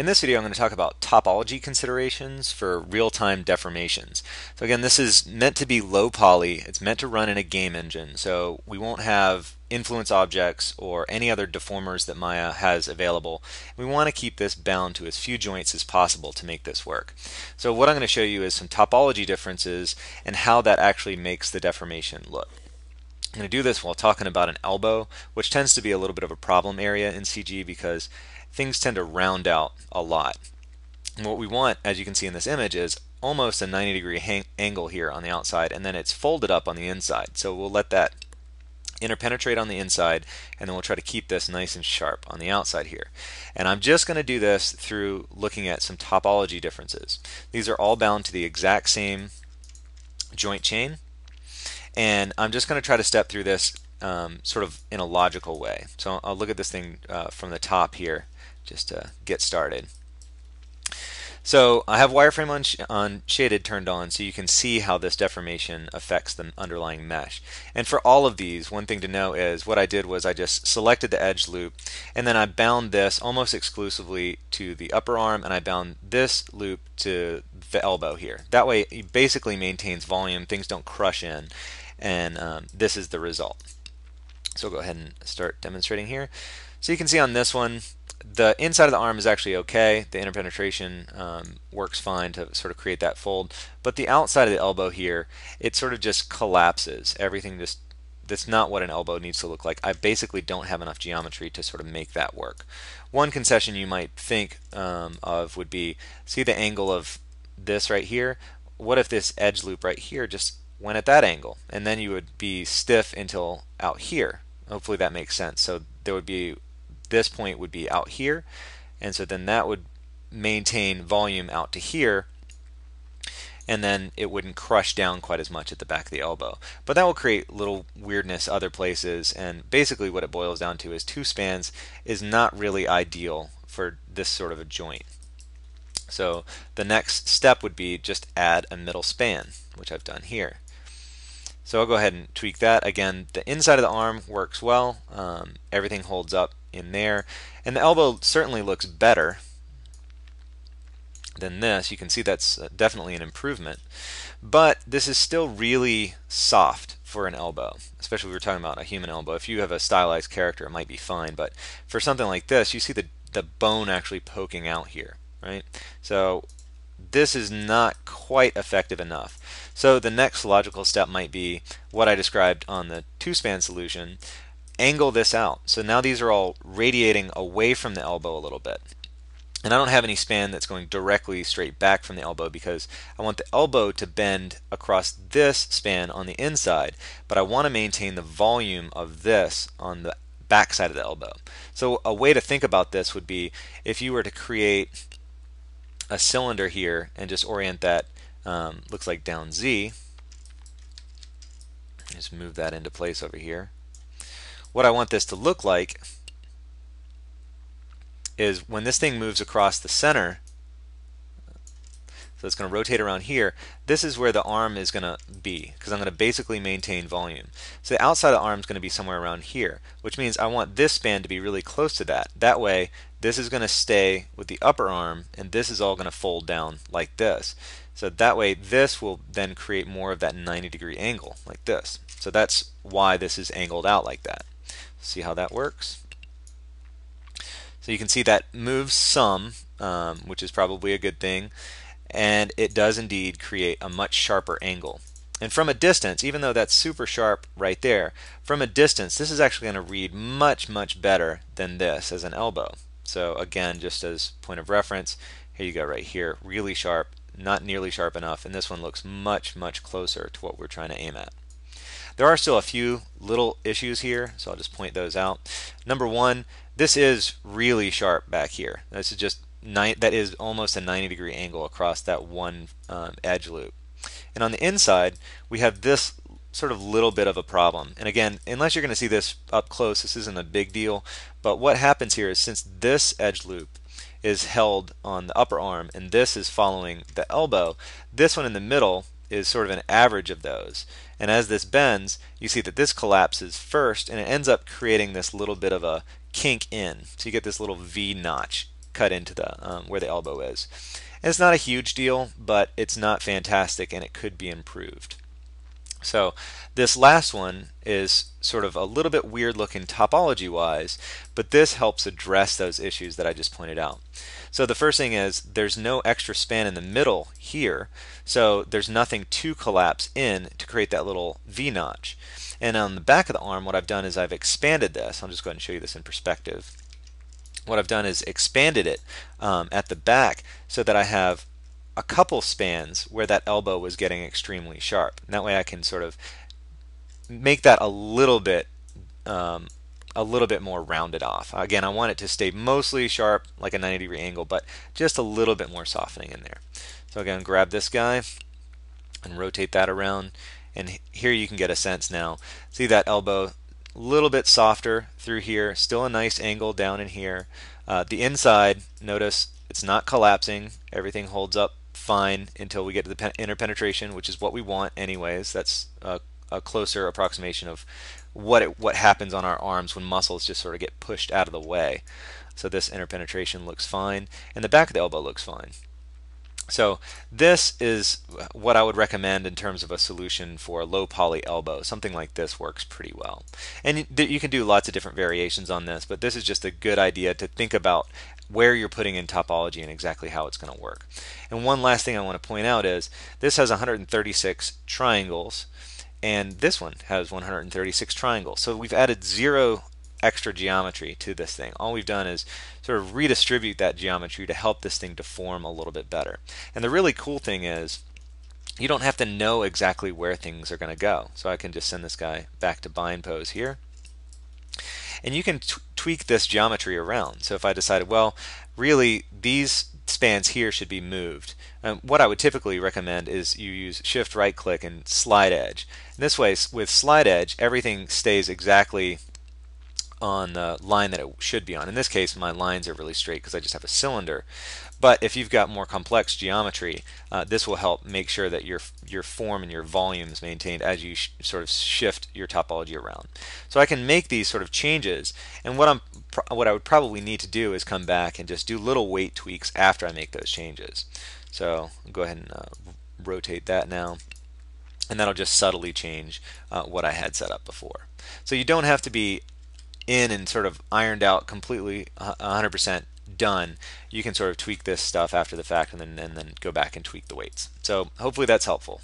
In this video I'm going to talk about topology considerations for real-time deformations. So again this is meant to be low poly, it's meant to run in a game engine so we won't have influence objects or any other deformers that Maya has available. We want to keep this bound to as few joints as possible to make this work. So what I'm going to show you is some topology differences and how that actually makes the deformation look. I'm going to do this while talking about an elbow, which tends to be a little bit of a problem area in CG because things tend to round out a lot. And what we want, as you can see in this image, is almost a 90 degree angle here on the outside and then it's folded up on the inside. So we'll let that interpenetrate on the inside and then we'll try to keep this nice and sharp on the outside here. And I'm just going to do this through looking at some topology differences. These are all bound to the exact same joint chain and I'm just going to try to step through this um, sort of in a logical way. So I'll look at this thing uh, from the top here just to get started. So I have wireframe on, sh on, shaded turned on so you can see how this deformation affects the underlying mesh. And for all of these, one thing to know is what I did was I just selected the edge loop and then I bound this almost exclusively to the upper arm and I bound this loop to the elbow here. That way it basically maintains volume, things don't crush in, and um, this is the result. So we'll go ahead and start demonstrating here. So you can see on this one, the inside of the arm is actually okay. The interpenetration um, works fine to sort of create that fold. But the outside of the elbow here, it sort of just collapses. Everything just, that's not what an elbow needs to look like. I basically don't have enough geometry to sort of make that work. One concession you might think um, of would be, see the angle of this right here? What if this edge loop right here just went at that angle? And then you would be stiff until out here. Hopefully that makes sense. So there would be this point would be out here and so then that would maintain volume out to here and then it wouldn't crush down quite as much at the back of the elbow. But that will create little weirdness other places and basically what it boils down to is two spans is not really ideal for this sort of a joint. So the next step would be just add a middle span, which I've done here. So I'll go ahead and tweak that. Again, the inside of the arm works well. Um, everything holds up in there. And the elbow certainly looks better than this. You can see that's uh, definitely an improvement. But this is still really soft for an elbow, especially if we're talking about a human elbow. If you have a stylized character, it might be fine. But for something like this, you see the, the bone actually poking out here, right? So this is not quite effective enough. So the next logical step might be what I described on the two-span solution, angle this out. So now these are all radiating away from the elbow a little bit. And I don't have any span that's going directly straight back from the elbow because I want the elbow to bend across this span on the inside, but I want to maintain the volume of this on the back side of the elbow. So a way to think about this would be if you were to create a cylinder here and just orient that um, looks like down Z. Just move that into place over here. What I want this to look like is when this thing moves across the center, so it's going to rotate around here, this is where the arm is going to be because I'm going to basically maintain volume. So the outside of the arm is going to be somewhere around here, which means I want this span to be really close to that. That way, this is going to stay with the upper arm and this is all going to fold down like this. So that way this will then create more of that 90 degree angle like this. So that's why this is angled out like that. See how that works? So you can see that moves some, um, which is probably a good thing, and it does indeed create a much sharper angle. And from a distance, even though that's super sharp right there, from a distance, this is actually going to read much, much better than this as an elbow. So again, just as point of reference, here you go right here, really sharp, not nearly sharp enough, and this one looks much, much closer to what we're trying to aim at. There are still a few little issues here, so I'll just point those out. Number one, this is really sharp back here. This is just that is almost a 90 degree angle across that one um, edge loop. And on the inside, we have this sort of little bit of a problem. And again, unless you're going to see this up close, this isn't a big deal. But what happens here is since this edge loop is held on the upper arm and this is following the elbow, this one in the middle is sort of an average of those. And as this bends, you see that this collapses first and it ends up creating this little bit of a kink in. So you get this little V notch cut into the um, where the elbow is. And it's not a huge deal, but it's not fantastic and it could be improved. So this last one is sort of a little bit weird looking topology wise, but this helps address those issues that I just pointed out. So the first thing is there's no extra span in the middle here, so there's nothing to collapse in to create that little V notch. And on the back of the arm, what I've done is I've expanded this. I'll just go ahead and show you this in perspective. What I've done is expanded it um, at the back so that I have a couple spans where that elbow was getting extremely sharp. And that way I can sort of make that a little bit um, a little bit more rounded off. Again, I want it to stay mostly sharp, like a 90 degree angle, but just a little bit more softening in there. So again, grab this guy and rotate that around. And here you can get a sense now. See that elbow, a little bit softer through here, still a nice angle down in here. Uh, the inside, notice it's not collapsing. Everything holds up fine until we get to the interpenetration, which is what we want anyways. That's a, a closer approximation of what it, what happens on our arms when muscles just sort of get pushed out of the way. So this interpenetration looks fine, and the back of the elbow looks fine. So this is what I would recommend in terms of a solution for a low poly elbow. Something like this works pretty well. And you can do lots of different variations on this, but this is just a good idea to think about where you're putting in topology and exactly how it's going to work. And one last thing I want to point out is this has 136 triangles and this one has 136 triangles. So we've added zero extra geometry to this thing. All we've done is sort of redistribute that geometry to help this thing to form a little bit better. And the really cool thing is you don't have to know exactly where things are going to go. So I can just send this guy back to bind pose here. And you can tweak this geometry around. So if I decided, well, really these spans here should be moved. Um, what I would typically recommend is you use shift right click and slide edge. And this way, with slide edge, everything stays exactly on the line that it should be on. In this case, my lines are really straight because I just have a cylinder. But if you've got more complex geometry, uh, this will help make sure that your your form and your volume is maintained as you sort of shift your topology around. So I can make these sort of changes, and what I'm what I would probably need to do is come back and just do little weight tweaks after I make those changes. So I'll go ahead and uh, rotate that now and that'll just subtly change uh, what I had set up before. So you don't have to be in and sort of ironed out completely uh, 100% done, you can sort of tweak this stuff after the fact and then, and then go back and tweak the weights. So hopefully that's helpful.